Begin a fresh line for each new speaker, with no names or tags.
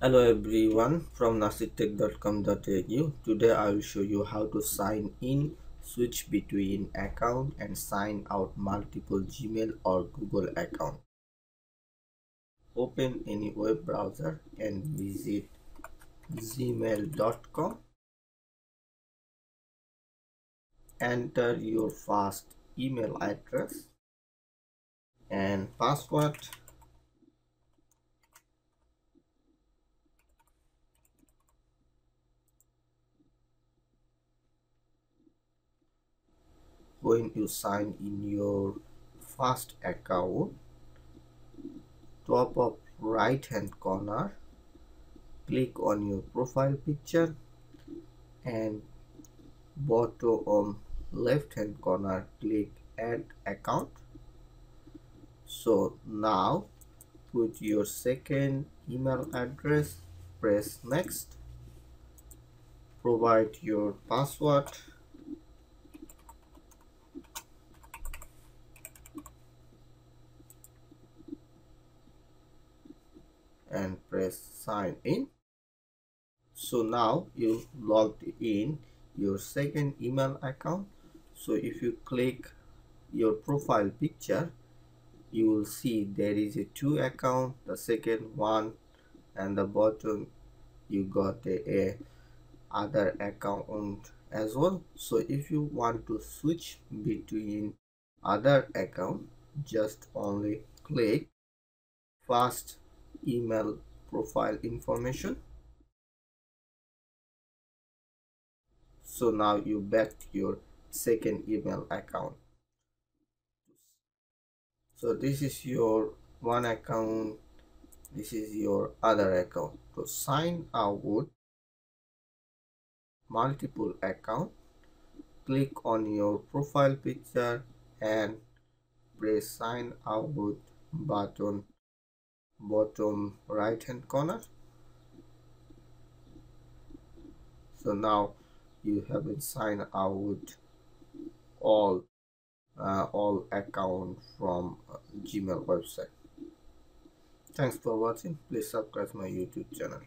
Hello everyone from nasirtech.com.au. Today I will show you how to sign in, switch between account and sign out multiple Gmail or Google account. Open any web browser and visit gmail.com. Enter your first email address and password when you sign in your first account top of right hand corner click on your profile picture and bottom left hand corner click add account. So now put your second email address press next provide your password and press sign in. So now you logged in your second email account. So if you click your profile picture you will see there is a two account the second one and the bottom you got a, a other account as well. So if you want to switch between other account just only click first email profile information. So now you back to your second email account. So this is your one account. This is your other account. To sign out multiple account. Click on your profile picture and press sign out button bottom right hand corner. So now you have been signed out all uh, all account from uh, gmail website. Thanks for watching. Please subscribe my youtube channel